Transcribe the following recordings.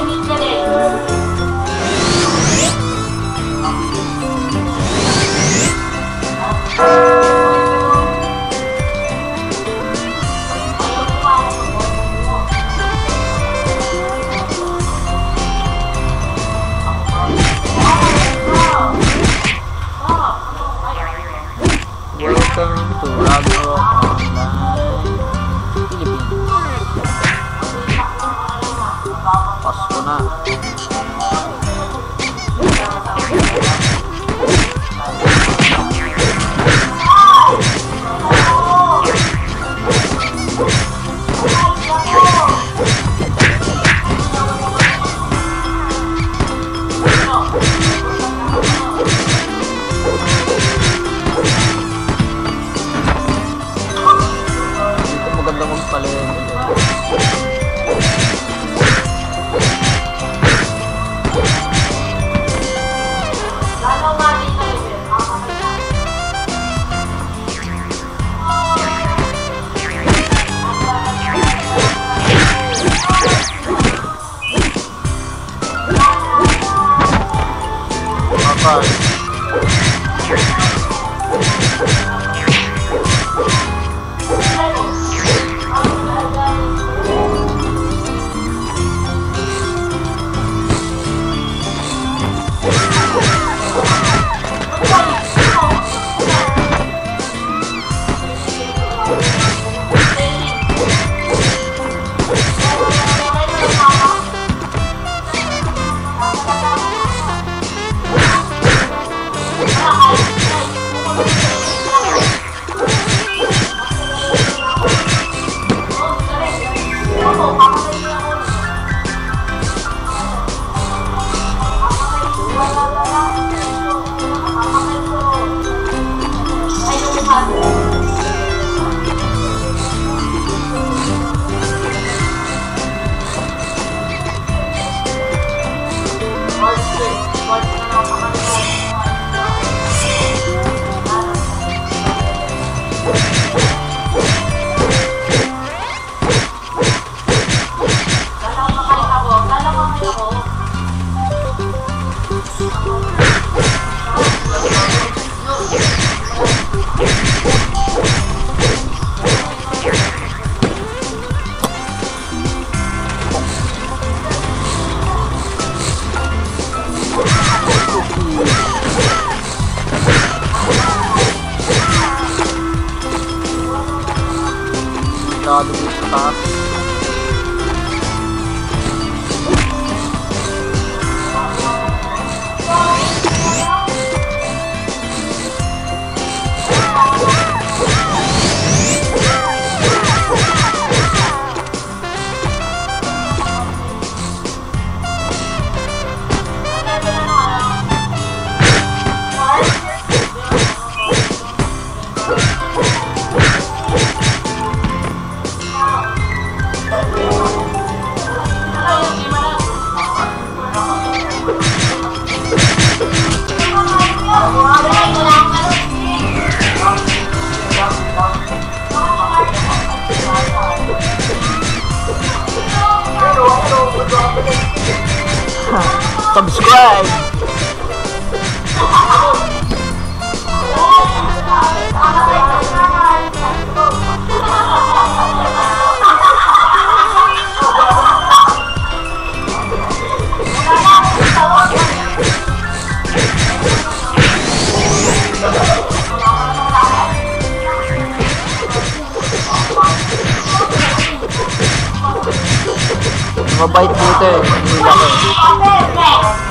Jenny, Jenny. Bye. Thank 好 Subscribe! Mabait dito eh. Hindi laki.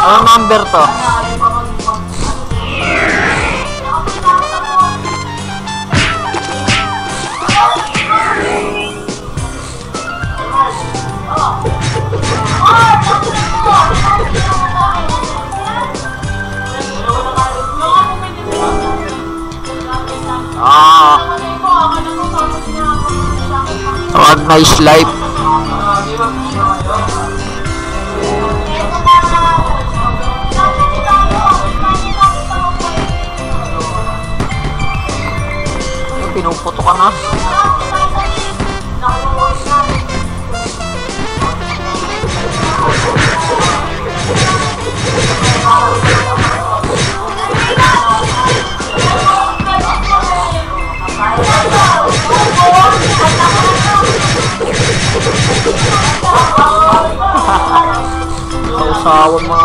Ano number to? Ah, wag nice life. Ang 吗